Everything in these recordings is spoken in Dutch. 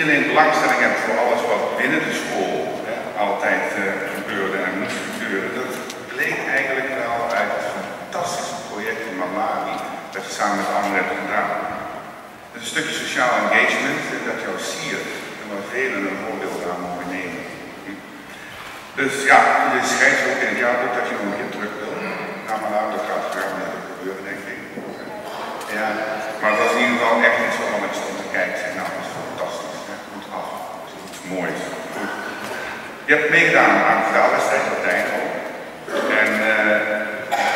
niet alleen belangstelling hebt voor alles wat binnen de school hè, altijd uh, gebeurde en moest gebeuren. Dat bleek eigenlijk wel uit het fantastische project van Malawi dat je samen met anderen hebt gedaan. is een stukje sociaal engagement dat jou siert en waar velen een voorbeeld aan mogen nemen. Hm. Dus ja, je schrijft ook in het jaarboek dat je nog een keer terug wil. Je hebt meegedaan aan de verhaalwedstrijd, Latijn ook. En uh,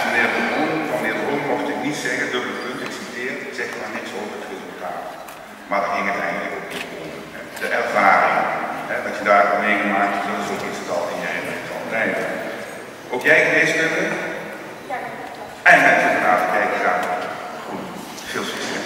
meneer de Boon, van meneer de Boon mocht ik niet zeggen, dubbele punt, ik citeer, zeg maar niks over het resultaat. Maar daar ging het eigenlijk ook niet om. De ervaring, hè, wat je daar hebt dat is ook iets dat in jij zal blijven. Ook jij geneeskunde? Ja. En met je naar te kijken gaan. Goed. Veel succes.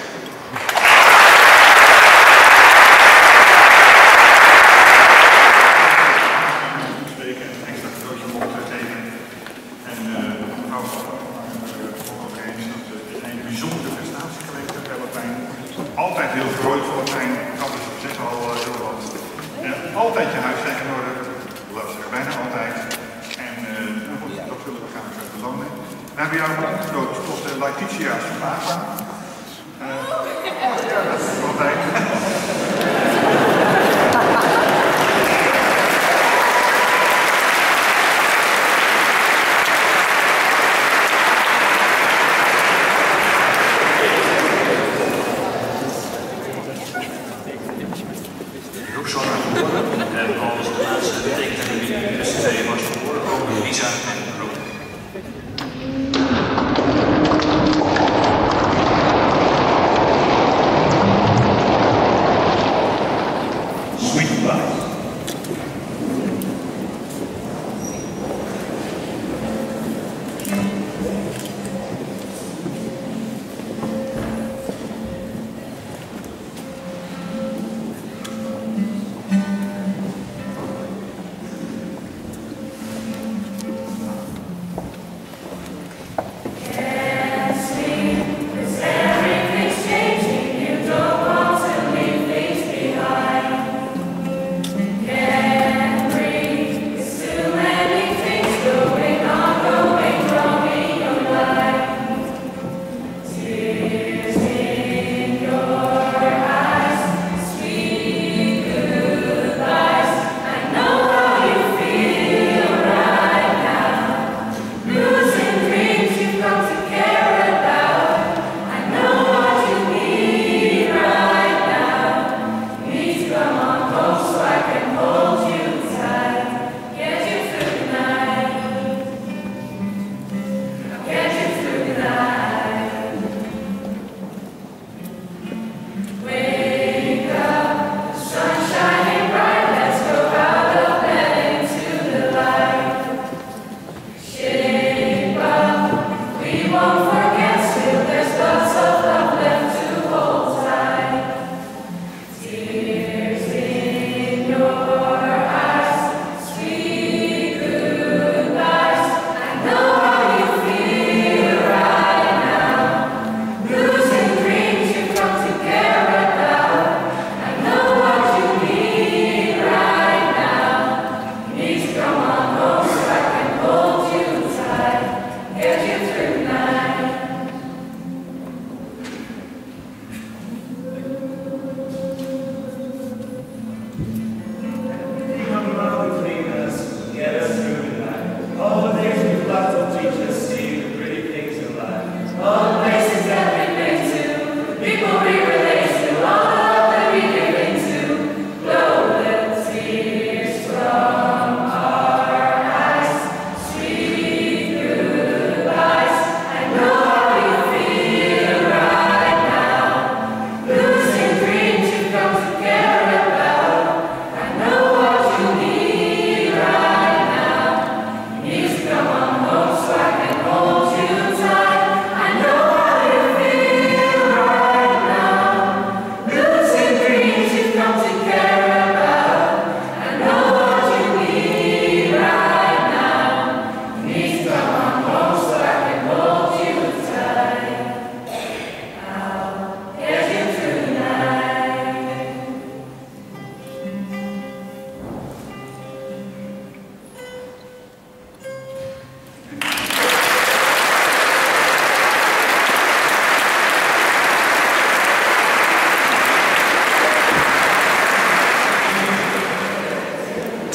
Altijd heel groot voor mijn dat is op al heel wat. En altijd je huiswerk in orde, dat bijna altijd. En uh, goed, dat zullen we graag belonen. We hebben jou uitgenodigd tot de Laetitia's. Uh, ja,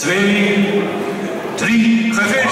2, 3. Gefeliciteerd!